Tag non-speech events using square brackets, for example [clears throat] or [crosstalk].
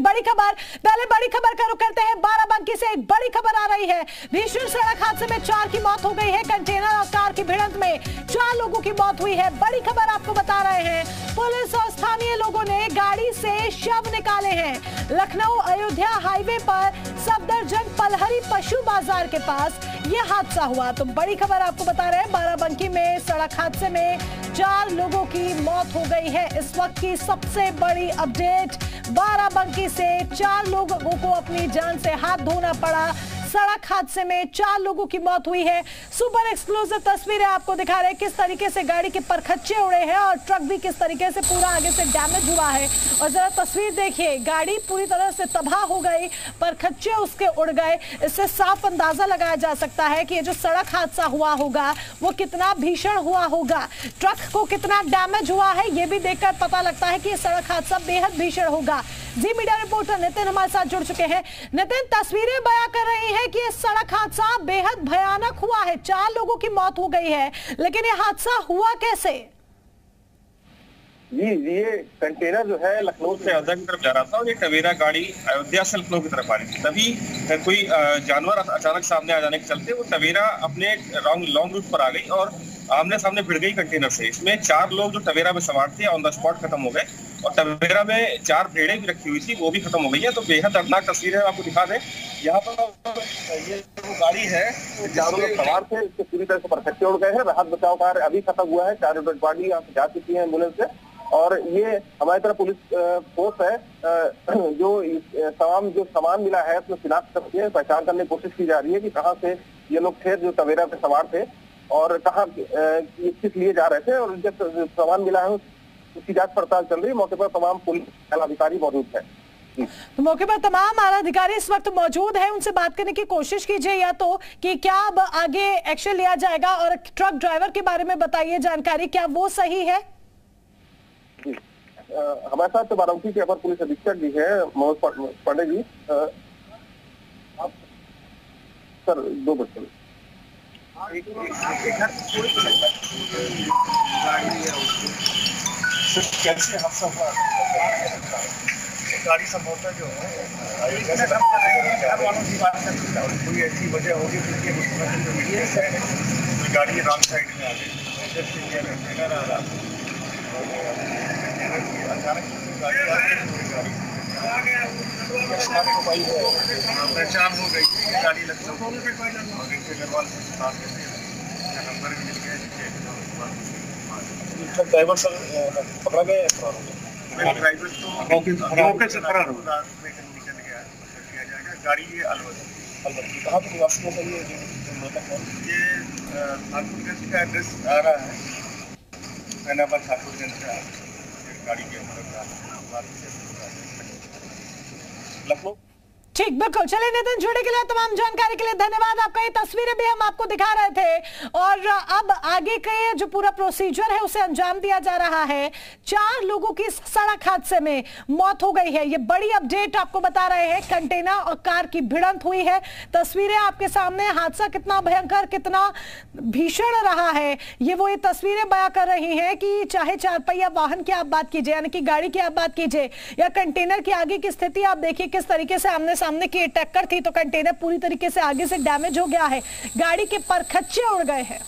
बड़ी खबर, पहले बड़ी खबर का रुख करते हैं। बाराबंकी से एक बड़ी खबर आ रही है। भीषण सड़क हादसे में चार की मौत हो गई है। कंटेनर और कार चार लोगों की मौत हुई है। बड़ी खबर आपको बता रहे हैं। पुलिस और स्थानीय लोगों ने गाड़ी से शव निकाले हैं। लखनऊ अयोध्या हाईवे पर सफदरजंग पलहरी पशु बाज़ार के पास ये हादसा हुआ। तो बड़ी खबर आपको बता रहे हैं, बाराबंकी में सड़क हादसे में चार लोगों की मौत हो गई है। इस वक्त की सबसे बड़ी अपडेट बाराबंकी से चार लोगों को अपनी जान से हाथ धोना पड़ा। सड़क हादसे में चार लोगों की मौत हुई है। सुपर एक्सक्लूसिव तस्वीरें आपको दिखा रहे हैं किस तरीके से गाड़ी के परखच्चे उड़े हैं और ट्रक भी किस तरीके से पूरा आगे से डैमेज हुआ है। और जरा तस्वीर देखिए, गाड़ी पूरी तरह से तबाह हो गई, परखच्चे उसके उड़ गए। इससे साफ़ अंदाज़ा लगाया जा सकता है कि ये जो सड़क हादसा हुआ होगा, वो कितना भीषण हुआ होगा। ट्रक को कितना डैमेज हुआ है, ये भी देखकर पता लगता है कि ये सड़क हादसा बेहद भीषण होगा। जी, मीडिया रिपोर्टर नितिन हमारे साथ जुड़ चुके हैं। नितिन, तस्वीरें बयां कर रही हैं कि सड़क हादसा बेहद भयानक हुआ है। चार लोगों की मौत हो गई है, लेकिन ये हादसा हुआ कैसे? जी, ये कंटेनर जो है लखनऊ से अयोध्या की तरफ़ जा रहा था और ये टवेरा गाड़ी अयोध्या से लखनऊ की तरफ़ आ रही थी। तभी कोई जानवर अचानक सामने आ जाने के चलते वो टवेरा अपने लॉन्ग लॉन्ग रूट पर आ गई और आमने सामने भिड़ गई कंटेनर से। इसमें चार लोग जो टवेरा में सवार थे, ऑन द स्पॉट खत्म हो गए। और टवेरा में चार भेड़े भी रखी हुई थी वो भी खत्म हो गई है। तो बेहद दर्दनाक तस्वीर है आपको दिखा दें। यहाँ पर ये जो गाड़ी है चारों लोग सवार थे इसके पूरी तरह से परफेक्टे उड़ गए हैं। राहत बचाव कार्य अभी खत्म हुआ है चार डेड बॉडी यहाँ से जा चुकी है एंबुलेंस से। और ये हमारी तरफ़ पुलिस फोर्स है [clears throat] जो तमाम जो सामान मिला है उसमें शिनाख्त करके है पहचान करने की कोशिश की जा रही है कि कहाँ से ये लोग थे जो टवेरा पे सवार थे और कहाँ किस लिए जा रहे थे और जब सामान मिला है उसकी जाँच पड़ताल चल रही है मौके पर तमाम पुलिस अधिकारी मौजूद है तो मौके पर तमाम आला अधिकारी इस वक्त मौजूद है उनसे बात करने की कोशिश कीजिए या तो कि क्या अब आगे एक्शन लिया जाएगा और ट्रक ड्राइवर के बारे में बताइए जानकारी क्या वो सही है हमारे साथ बारामती के अपर पुलिस अधीक्षक जी है मनोज पांडे जी सर दो बच्चे कैसे हादसा हुआ गाड़ी संभवतः जो है कोई ऐसी वजह होगी जिसकी है गाड़ी रॉन्ग साइड में आ गई अचानक पहचान हो गई गाड़ी लखनऊ अग्रवाल नंबर भी मिल गया ड्राइवर सर पकड़ा गया ड्राइवर तो मौके से फरार हो निकल गया किया जाएगा। गाड़ी ये अलवर। कहाँ पे निवासी होगा ये ये ठाकुरगंज का एड्रेस आ रहा है। ठाकुरगंज का गाड़ी के लखनऊ? ठीक, बिल्कुल। चलिए नितिन, जुड़े के लिए तमाम जानकारी के लिए धन्यवाद। आपका ये तस्वीरें भी हम आपको दिखा रहे थे। और अब आगे के जो पूरा प्रोसीजर है, उसे अंजाम दिया जा रहा है। चार लोगों की सड़क हादसे में मौत हो गई है। ये बड़ी अपडेट आपको बता रहे हैं। कंटेनर और कार की भिड़ंत हुई है। तस्वीरें आपके सामने हादसा कितना भयंकर, कितना भीषण रहा है। ये वो ये तस्वीरें बया कर रही है कि चाहे चार पहिया वाहन की आप बात कीजिए, यानी कि गाड़ी की आप बात कीजिए, या कंटेनर की आगे की स्थिति, आप देखिए किस तरीके से आमने सामने की टक्कर थी तो कंटेनर पूरी तरीके से आगे से डैमेज हो गया है। गाड़ी के परखच्चे उड़ गए हैं।